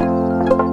you